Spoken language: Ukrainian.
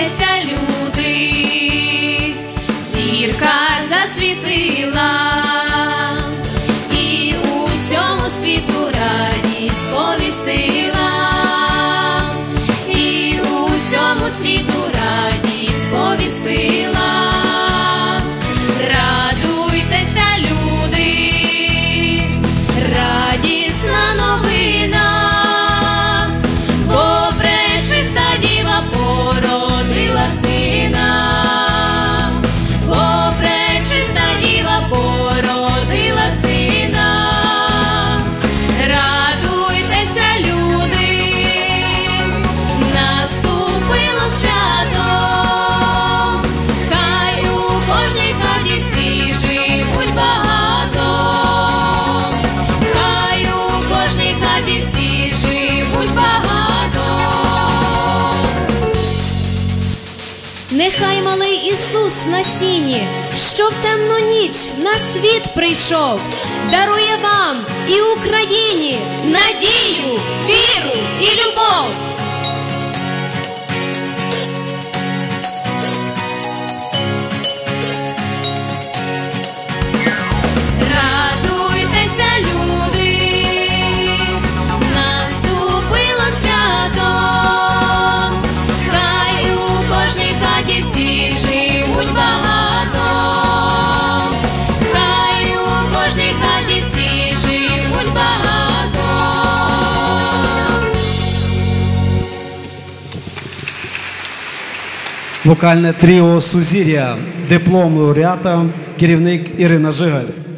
Прокинулися люди, зірка засвітила. Нехай малий Ісус на сіні, що в темну ніч на світ прийшов, дарує вам і Україні надію, віру кожній хаті всі живуть багато. Вокальне тріо Сузір'я, диплом лауреата, керівник Ірина Жигаль.